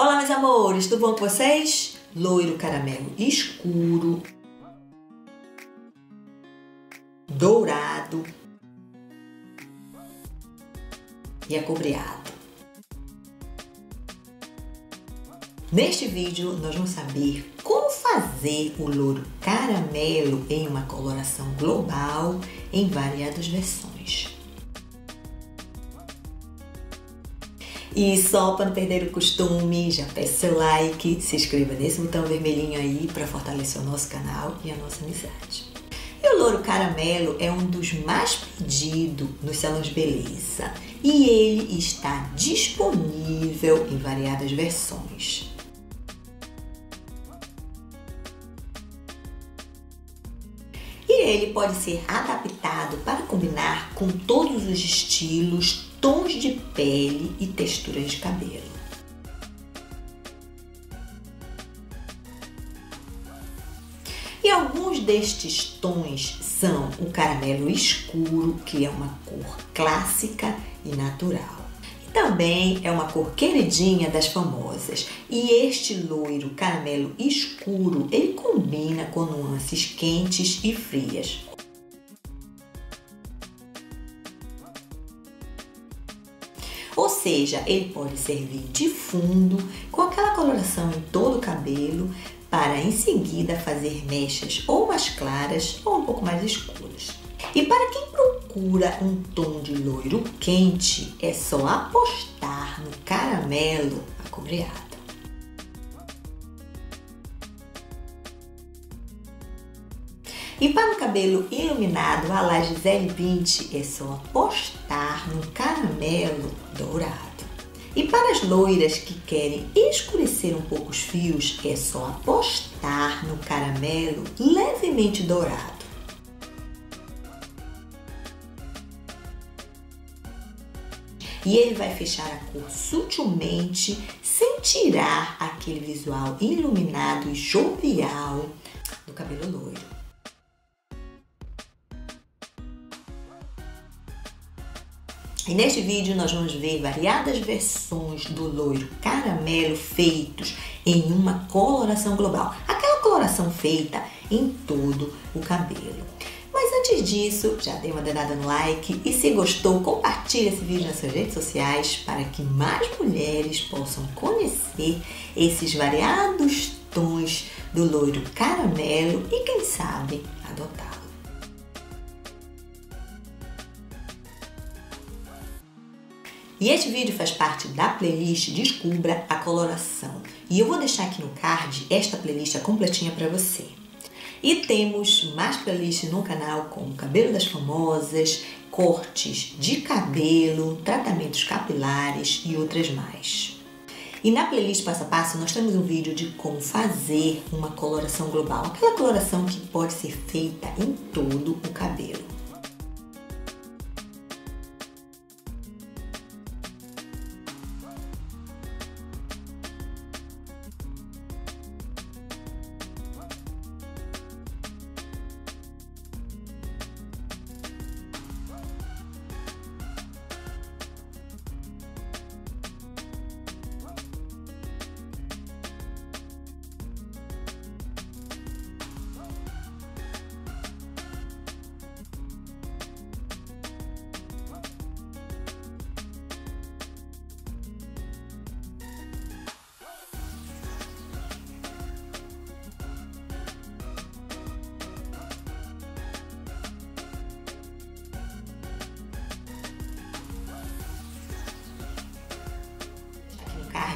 Olá, meus amores, tudo bom com vocês? Loiro caramelo escuro, dourado e acobreado. Neste vídeo, nós vamos saber como fazer o louro caramelo em uma coloração global em variadas versões. E só para não perder o costume, já peça seu like, se inscreva nesse botão vermelhinho aí para fortalecer o nosso canal e a nossa amizade. E o louro caramelo é um dos mais pedidos nos salões de beleza e ele está disponível em variadas versões. E ele pode ser adaptado para combinar com todos os estilos, tons de pele e texturas de cabelo. E alguns destes tons são o caramelo escuro, que é uma cor clássica e natural. E também é uma cor queridinha das famosas. E este loiro caramelo escuro, ele combina com nuances quentes e frias, seja, ele pode servir de fundo com aquela coloração em todo o cabelo para em seguida fazer mechas ou mais claras ou um pouco mais escuras. E para quem procura um tom de loiro quente, é só apostar no caramelo acobreado. E para o cabelo iluminado a la Gisele 20 é só apostar no caramelo dourado. E para as loiras que querem escurecer um pouco os fios, é só apostar no caramelo levemente dourado. E ele vai fechar a cor sutilmente, sem tirar aquele visual iluminado e jovial do cabelo loiro. E neste vídeo nós vamos ver variadas versões do loiro caramelo feitos em uma coloração global. Aquela coloração feita em todo o cabelo. Mas antes disso, já dê uma dedada no like e se gostou, compartilhe esse vídeo nas suas redes sociais para que mais mulheres possam conhecer esses variados tons do loiro caramelo e quem sabe adotá-lo. E este vídeo faz parte da playlist Descubra a Coloração. E eu vou deixar aqui no card esta playlist completinha para você. E temos mais playlists no canal como Cabelo das Famosas, cortes de cabelo, tratamentos capilares e outras mais. E na playlist passo a passo nós temos um vídeo de como fazer uma coloração global, aquela coloração que pode ser feita em todo o cabelo.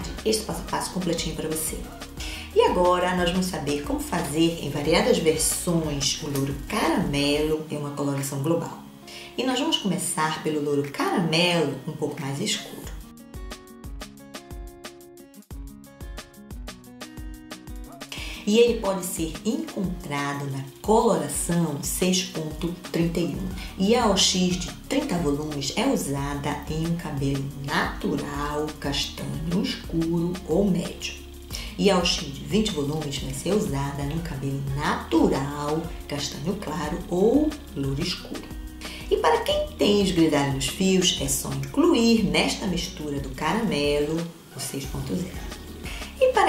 Card este passo a passo completinho para você. E agora nós vamos saber como fazer em variadas versões o louro caramelo em uma coloração global. E nós vamos começar pelo louro caramelo um pouco mais escuro. E ele pode ser encontrado na coloração 6.31 e a OX de 30 volumes é usada em um cabelo natural, castanho escuro ou médio. E a OX de 20 volumes vai ser usada no cabelo natural, castanho claro ou louro escuro. E para quem tem esgrilhado nos fios, é só incluir nesta mistura do caramelo o 6.0.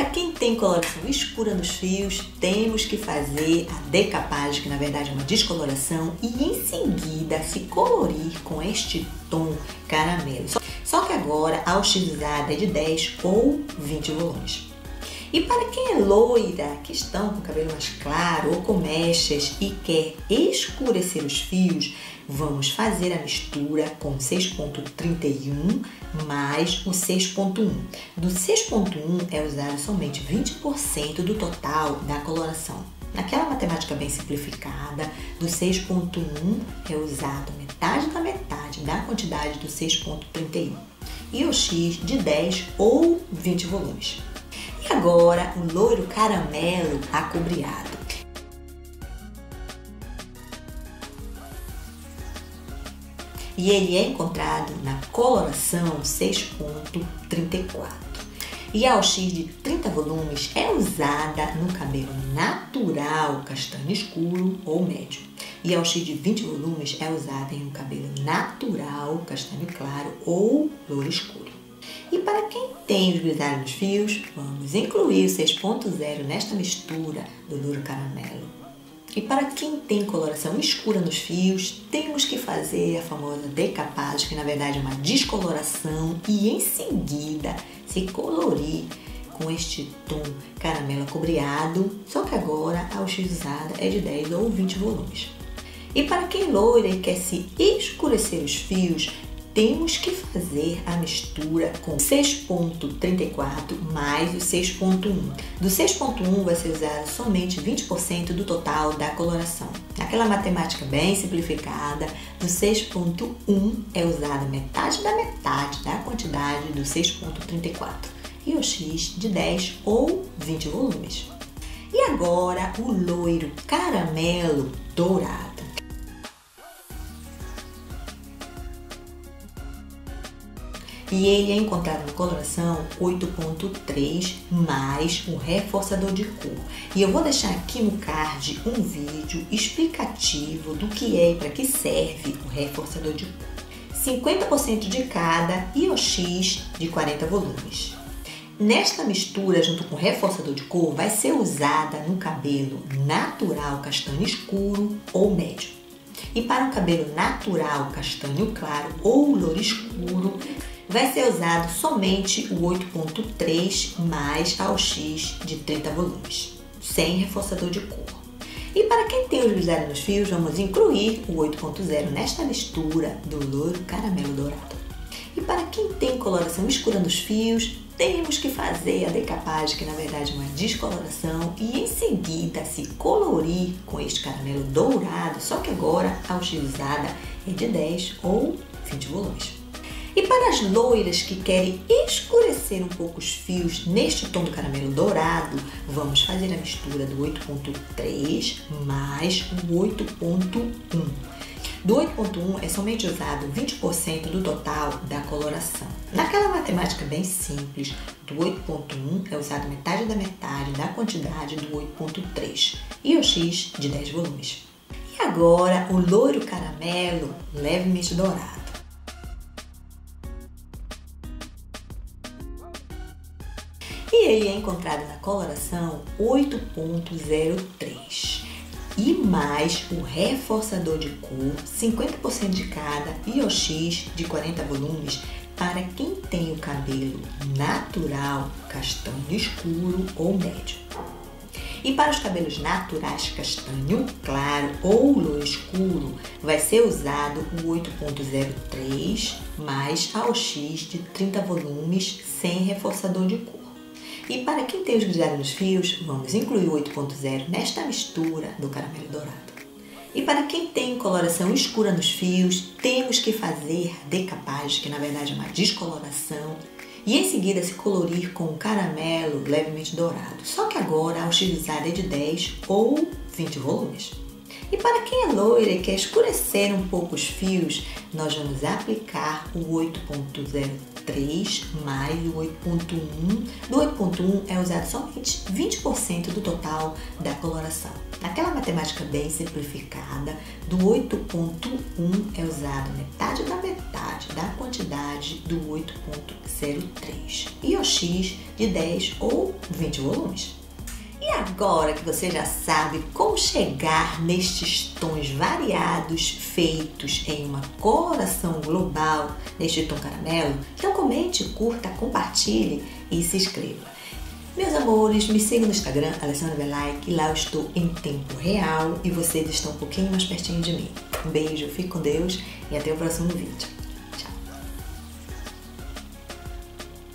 para quem tem coloração escura nos fios, temos que fazer a decapagem, que na verdade é uma descoloração, e em seguida se colorir com este tom caramelo. Só que agora a usada é de 10 ou 20 volumes. E para quem é loira, que estão com o cabelo mais claro ou com mechas e quer escurecer os fios, vamos fazer a mistura com 6.31 mais o 6.1. Do 6.1 é usado somente 20% do total da coloração. Naquela matemática bem simplificada, do 6.1 é usado metade da metade da quantidade do 6.31 e o X de 10 ou 20 volumes. E agora o loiro caramelo acobreado. E ele é encontrado na coloração 6.34. E a OX de 30 volumes é usada no cabelo natural castanho escuro ou médio. E a OX de 20 volumes é usada em um cabelo natural castanho claro ou louro escuro. Para quem tem os grisalhos fios, vamos incluir o 6.0 nesta mistura do louro caramelo. E para quem tem coloração escura nos fios, temos que fazer a famosa decapagem, que na verdade é uma descoloração, e em seguida se colorir com este tom caramelo acobreado, só que agora a UX usada é de 10 ou 20 volumes. E para quem loira e quer se escurecer os fios, temos que fazer a mistura com 6.34 mais o 6.1. Do 6.1 vai ser usado somente 20% do total da coloração. Naquela matemática bem simplificada, do 6.1 é usado metade da metade da quantidade do 6.34 e o X de 10 ou 20 volumes. E agora o loiro caramelo dourado. E ele é encontrado na coloração 8.3 mais o reforçador de cor. E eu vou deixar aqui no card um vídeo explicativo do que é e para que serve o reforçador de cor. 50% de cada e o X de 40 volumes. Nesta mistura, junto com o reforçador de cor, vai ser usada no cabelo natural castanho escuro ou médio. E para o cabelo natural castanho claro ou louro escuro, vai ser usado somente o 8.3 mais ao X de 30 volumes, sem reforçador de cor. E para quem tem os grisalhos nos fios, vamos incluir o 8.0 nesta mistura do louro caramelo dourado. E para quem tem coloração escura nos fios, temos que fazer a decapagem, que na verdade é uma descoloração, e em seguida se colorir com este caramelo dourado, só que agora a utilizada é de 10 ou 20 volumes. Para as loiras que querem escurecer um pouco os fios neste tom do caramelo dourado, vamos fazer a mistura do 8.3 mais o 8.1. Do 8.1 é somente usado 20% do total da coloração. Naquela matemática bem simples, do 8.1 é usado metade da metade da quantidade do 8.3 e o X de 10 volumes. E agora o loiro caramelo levemente dourado. Ele é encontrado na coloração 8.03 e mais o reforçador de cor 50% de cada e o X de 40 volumes para quem tem o cabelo natural castanho escuro ou médio. E para os cabelos naturais castanho claro ou loiro escuro, vai ser usado o 8.03 mais AOX de 30 volumes sem reforçador de cor. E para quem tem os grisalhos nos fios, vamos incluir o 8.0 nesta mistura do caramelo dourado. E para quem tem coloração escura nos fios, temos que fazer decapagem, que na verdade é uma descoloração, e em seguida se colorir com o caramelo levemente dourado. Só que agora a utilizada é de 10 ou 20 volumes. E para quem é loira e quer escurecer um pouco os fios, nós vamos aplicar o 8.03 0,3 mais o 8,1. Do 8,1 é usado somente 20% do total da coloração. Naquela matemática bem simplificada, do 8,1 é usado metade da metade da quantidade do 8,03 e o X de 10 ou 20 volumes. Agora que você já sabe como chegar nestes tons variados feitos em uma coloração global neste tom caramelo, então comente, curta, compartilhe e se inscreva. Meus amores, me sigam no Instagram, Alessandra Belike, lá eu estou em tempo real e vocês estão um pouquinho mais pertinho de mim. Um beijo, fique com Deus e até o próximo vídeo.